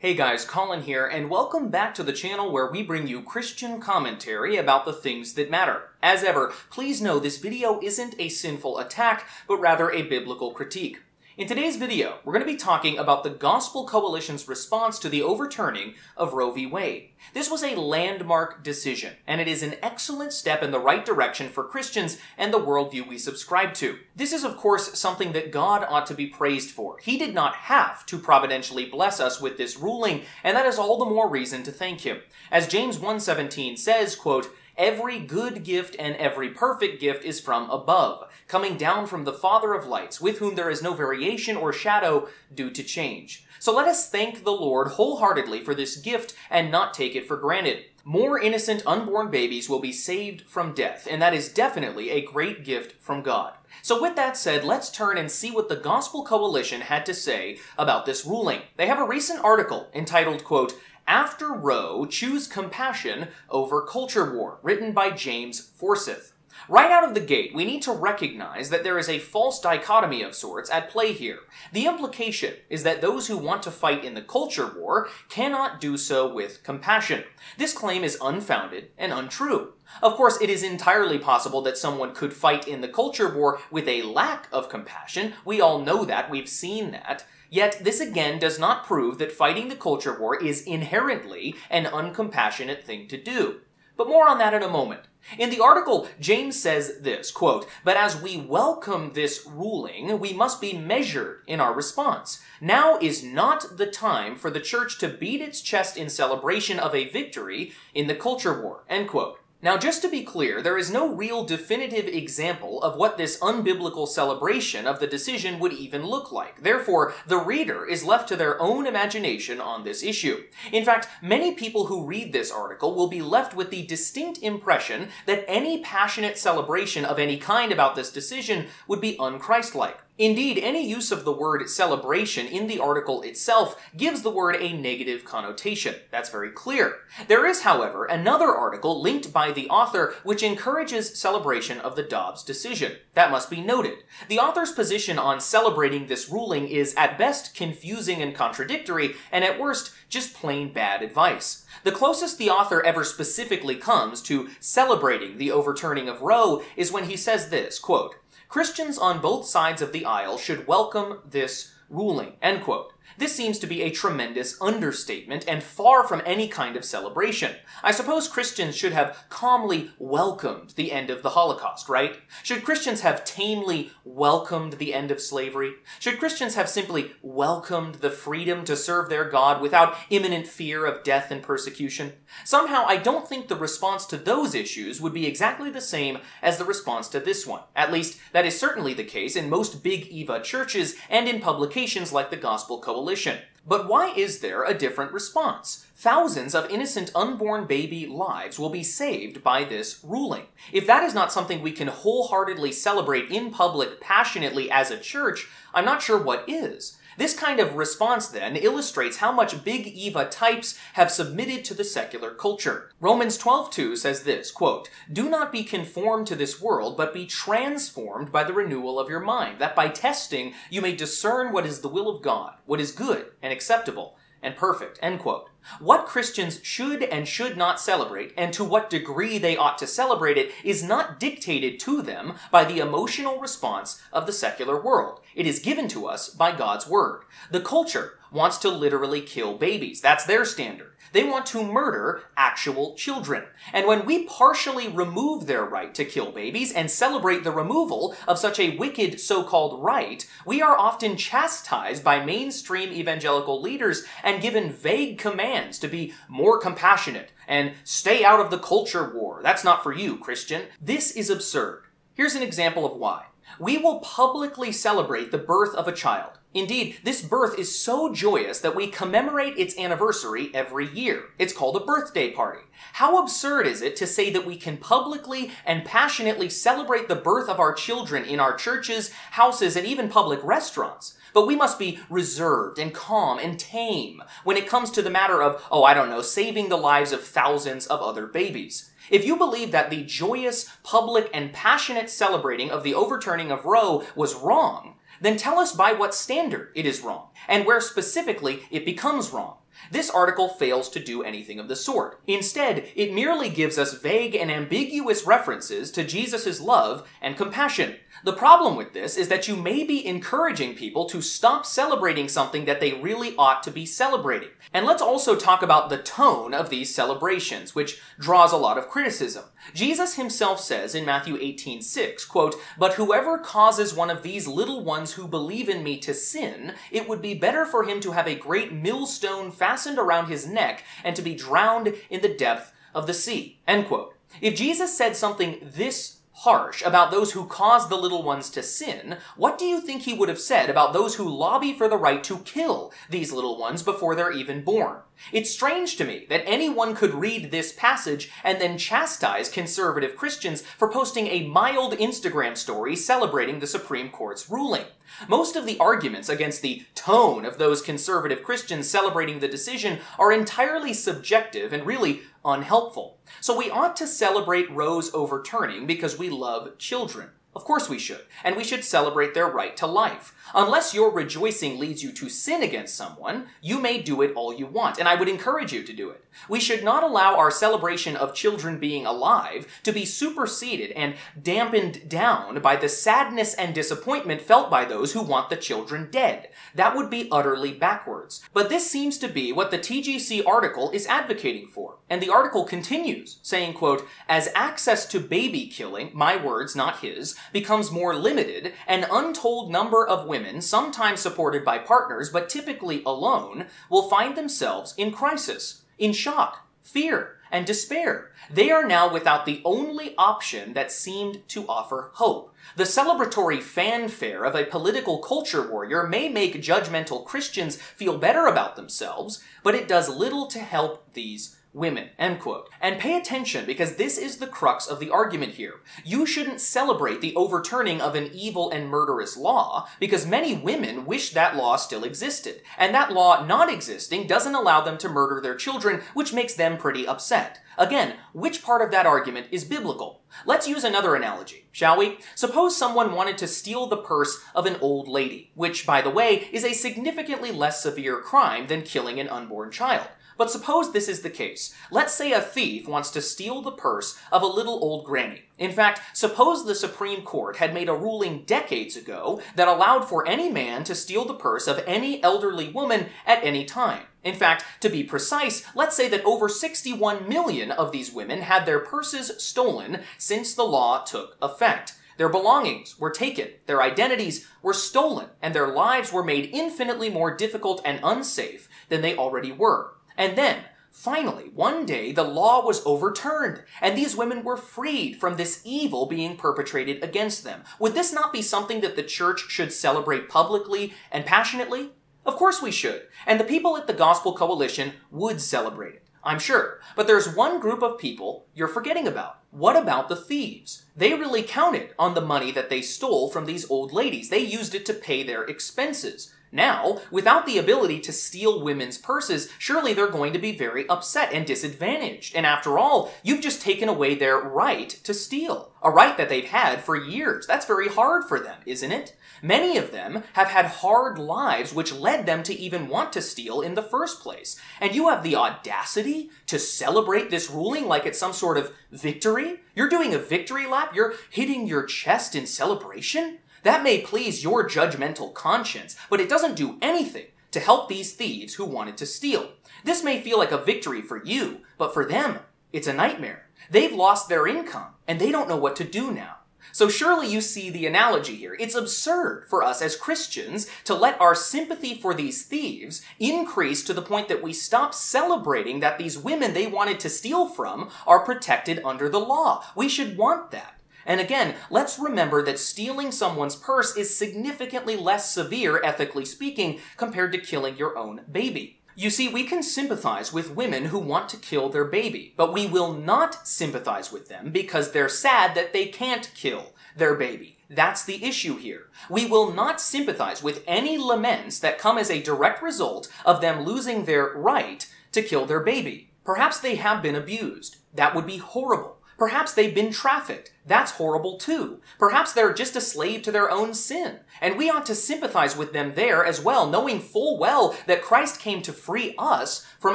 Hey guys, Colin here, and welcome back to the channel where we bring you Christian commentary about the things that matter. As ever, please know this video isn't a sinful attack, but rather a biblical critique. In today's video, we're going to be talking about the Gospel Coalition's response to the overturning of Roe v. Wade. This was a landmark decision, and it is an excellent step in the right direction for Christians and the worldview we subscribe to. This is, of course, something that God ought to be praised for. He did not have to providentially bless us with this ruling, and that is all the more reason to thank Him. As James 1.17 says, quote, Every good gift and every perfect gift is from above, coming down from the Father of lights, with whom there is no variation or shadow due to change. So let us thank the Lord wholeheartedly for this gift and not take it for granted. More innocent unborn babies will be saved from death, and that is definitely a great gift from God. So with that said, let's turn and see what the Gospel Coalition had to say about this ruling. They have a recent article entitled, quote, after Roe, choose compassion over culture war, written by James Forsyth. Right out of the gate, we need to recognize that there is a false dichotomy of sorts at play here. The implication is that those who want to fight in the culture war cannot do so with compassion. This claim is unfounded and untrue. Of course, it is entirely possible that someone could fight in the culture war with a lack of compassion. We all know that, we've seen that. Yet, this again does not prove that fighting the culture war is inherently an uncompassionate thing to do. But more on that in a moment. In the article, James says this, quote, But as we welcome this ruling, we must be measured in our response. Now is not the time for the church to beat its chest in celebration of a victory in the culture war, end quote. Now, just to be clear, there is no real definitive example of what this unbiblical celebration of the decision would even look like. Therefore, the reader is left to their own imagination on this issue. In fact, many people who read this article will be left with the distinct impression that any passionate celebration of any kind about this decision would be unchristlike. Indeed, any use of the word celebration in the article itself gives the word a negative connotation. That's very clear. There is, however, another article linked by the author which encourages celebration of the Dobbs decision. That must be noted. The author's position on celebrating this ruling is at best confusing and contradictory, and at worst, just plain bad advice. The closest the author ever specifically comes to celebrating the overturning of Roe is when he says this, quote, Christians on both sides of the aisle should welcome this ruling, end quote. This seems to be a tremendous understatement and far from any kind of celebration. I suppose Christians should have calmly welcomed the end of the Holocaust, right? Should Christians have tamely welcomed the end of slavery? Should Christians have simply welcomed the freedom to serve their God without imminent fear of death and persecution? Somehow, I don't think the response to those issues would be exactly the same as the response to this one. At least, that is certainly the case in most big EVA churches and in publications like the Gospel Coalition coalition. But why is there a different response? Thousands of innocent unborn baby lives will be saved by this ruling. If that is not something we can wholeheartedly celebrate in public passionately as a church, I'm not sure what is. This kind of response, then, illustrates how much Big Eva types have submitted to the secular culture. Romans 12.2 says this, quote, Do not be conformed to this world, but be transformed by the renewal of your mind, that by testing you may discern what is the will of God, what is good and acceptable and perfect, end quote. What Christians should and should not celebrate, and to what degree they ought to celebrate it, is not dictated to them by the emotional response of the secular world. It is given to us by God's Word. The culture wants to literally kill babies. That's their standard. They want to murder actual children. And when we partially remove their right to kill babies and celebrate the removal of such a wicked so-called right, we are often chastised by mainstream evangelical leaders and given vague commands to be more compassionate and stay out of the culture war. That's not for you, Christian. This is absurd. Here's an example of why. We will publicly celebrate the birth of a child. Indeed, this birth is so joyous that we commemorate its anniversary every year. It's called a birthday party. How absurd is it to say that we can publicly and passionately celebrate the birth of our children in our churches, houses, and even public restaurants? But we must be reserved and calm and tame when it comes to the matter of, oh, I don't know, saving the lives of thousands of other babies. If you believe that the joyous, public, and passionate celebrating of the overturning of Roe was wrong, then tell us by what standard it is wrong, and where specifically it becomes wrong. This article fails to do anything of the sort. Instead, it merely gives us vague and ambiguous references to Jesus' love and compassion. The problem with this is that you may be encouraging people to stop celebrating something that they really ought to be celebrating. And let's also talk about the tone of these celebrations, which draws a lot of criticism. Jesus himself says in Matthew 18, 6, quote, But whoever causes one of these little ones who believe in me to sin, it would be better for him to have a great millstone fastened around his neck and to be drowned in the depth of the sea. End quote. If Jesus said something this harsh about those who cause the little ones to sin, what do you think he would have said about those who lobby for the right to kill these little ones before they're even born? It's strange to me that anyone could read this passage and then chastise conservative Christians for posting a mild Instagram story celebrating the Supreme Court's ruling. Most of the arguments against the tone of those conservative Christians celebrating the decision are entirely subjective and really unhelpful. So we ought to celebrate Roe's overturning because we love children. Of course we should, and we should celebrate their right to life. Unless your rejoicing leads you to sin against someone, you may do it all you want, and I would encourage you to do it. We should not allow our celebration of children being alive to be superseded and dampened down by the sadness and disappointment felt by those who want the children dead. That would be utterly backwards. But this seems to be what the TGC article is advocating for. And the article continues, saying, quote, As access to baby killing, my words, not his, becomes more limited, an untold number of women, sometimes supported by partners, but typically alone, will find themselves in crisis, in shock, fear, and despair. They are now without the only option that seemed to offer hope. The celebratory fanfare of a political culture warrior may make judgmental Christians feel better about themselves, but it does little to help these women, end quote. And pay attention because this is the crux of the argument here. You shouldn't celebrate the overturning of an evil and murderous law because many women wish that law still existed. And that law not existing doesn't allow them to murder their children, which makes them pretty upset. Again, which part of that argument is biblical? Let's use another analogy, shall we? Suppose someone wanted to steal the purse of an old lady, which, by the way, is a significantly less severe crime than killing an unborn child. But suppose this is the case. Let's say a thief wants to steal the purse of a little old granny. In fact, suppose the Supreme Court had made a ruling decades ago that allowed for any man to steal the purse of any elderly woman at any time. In fact, to be precise, let's say that over 61 million of these women had their purses stolen since the law took effect. Their belongings were taken, their identities were stolen, and their lives were made infinitely more difficult and unsafe than they already were. And then, finally, one day the law was overturned, and these women were freed from this evil being perpetrated against them. Would this not be something that the church should celebrate publicly and passionately? Of course we should, and the people at the Gospel Coalition would celebrate it. I'm sure. But there's one group of people you're forgetting about. What about the thieves? They really counted on the money that they stole from these old ladies. They used it to pay their expenses. Now, without the ability to steal women's purses, surely they're going to be very upset and disadvantaged. And after all, you've just taken away their right to steal. A right that they've had for years. That's very hard for them, isn't it? Many of them have had hard lives which led them to even want to steal in the first place. And you have the audacity to celebrate this ruling like it's some sort of victory? You're doing a victory lap? You're hitting your chest in celebration? That may please your judgmental conscience, but it doesn't do anything to help these thieves who wanted to steal. This may feel like a victory for you, but for them, it's a nightmare. They've lost their income, and they don't know what to do now. So surely you see the analogy here. It's absurd for us as Christians to let our sympathy for these thieves increase to the point that we stop celebrating that these women they wanted to steal from are protected under the law. We should want that. And again, let's remember that stealing someone's purse is significantly less severe, ethically speaking, compared to killing your own baby. You see, we can sympathize with women who want to kill their baby, but we will not sympathize with them because they're sad that they can't kill their baby. That's the issue here. We will not sympathize with any laments that come as a direct result of them losing their right to kill their baby. Perhaps they have been abused. That would be horrible. Perhaps they've been trafficked. That's horrible too. Perhaps they're just a slave to their own sin. And we ought to sympathize with them there as well, knowing full well that Christ came to free us from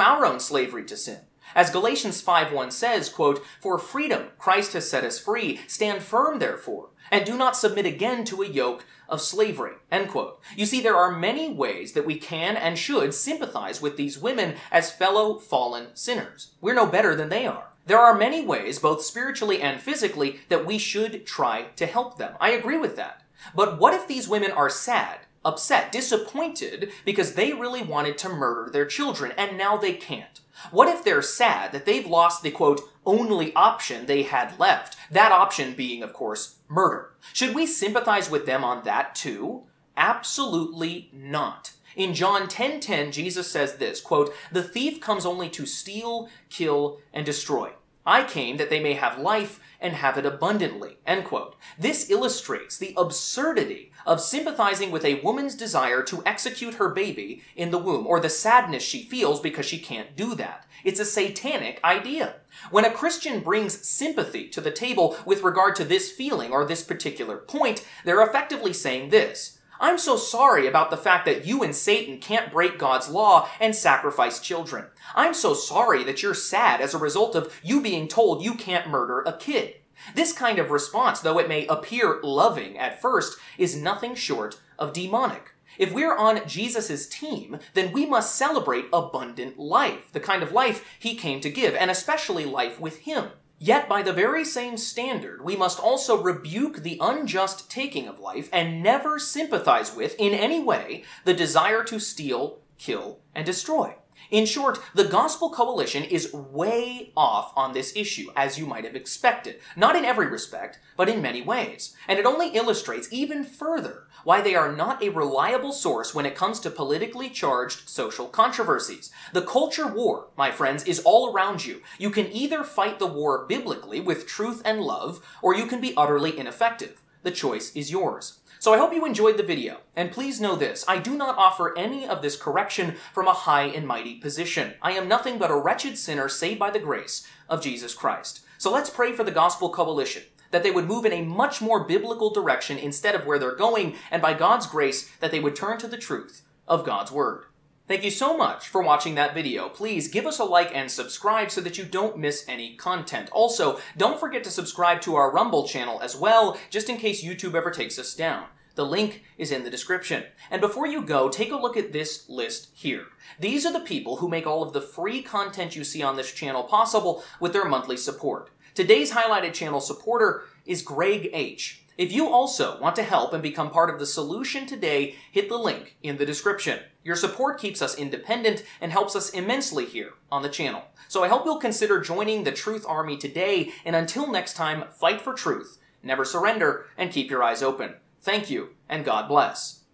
our own slavery to sin. As Galatians 5.1 says, quote, For freedom Christ has set us free. Stand firm, therefore, and do not submit again to a yoke of slavery. End quote. You see, there are many ways that we can and should sympathize with these women as fellow fallen sinners. We're no better than they are. There are many ways, both spiritually and physically, that we should try to help them. I agree with that. But what if these women are sad, upset, disappointed because they really wanted to murder their children and now they can't? What if they're sad that they've lost the quote, only option they had left? That option being, of course, murder. Should we sympathize with them on that too? Absolutely not. In John 10:10, 10, 10, Jesus says this, quote, "The thief comes only to steal, kill, and destroy. I came that they may have life and have it abundantly." End quote. This illustrates the absurdity of sympathizing with a woman's desire to execute her baby in the womb, or the sadness she feels because she can't do that. It's a satanic idea. When a Christian brings sympathy to the table with regard to this feeling or this particular point, they're effectively saying this. I'm so sorry about the fact that you and Satan can't break God's law and sacrifice children. I'm so sorry that you're sad as a result of you being told you can't murder a kid. This kind of response, though it may appear loving at first, is nothing short of demonic. If we're on Jesus' team, then we must celebrate abundant life, the kind of life he came to give, and especially life with him. Yet, by the very same standard, we must also rebuke the unjust taking of life and never sympathize with, in any way, the desire to steal, kill, and destroy. In short, the Gospel Coalition is way off on this issue, as you might have expected. Not in every respect, but in many ways. And it only illustrates even further why they are not a reliable source when it comes to politically charged social controversies. The culture war, my friends, is all around you. You can either fight the war biblically with truth and love, or you can be utterly ineffective. The choice is yours. So I hope you enjoyed the video, and please know this, I do not offer any of this correction from a high and mighty position. I am nothing but a wretched sinner saved by the grace of Jesus Christ. So let's pray for the Gospel Coalition, that they would move in a much more biblical direction instead of where they're going, and by God's grace, that they would turn to the truth of God's Word. Thank you so much for watching that video. Please give us a like and subscribe so that you don't miss any content. Also, don't forget to subscribe to our Rumble channel as well, just in case YouTube ever takes us down. The link is in the description. And before you go, take a look at this list here. These are the people who make all of the free content you see on this channel possible with their monthly support. Today's highlighted channel supporter is Greg H. If you also want to help and become part of the solution today, hit the link in the description. Your support keeps us independent and helps us immensely here on the channel. So I hope you'll consider joining the Truth Army today, and until next time, fight for truth, never surrender, and keep your eyes open. Thank you, and God bless.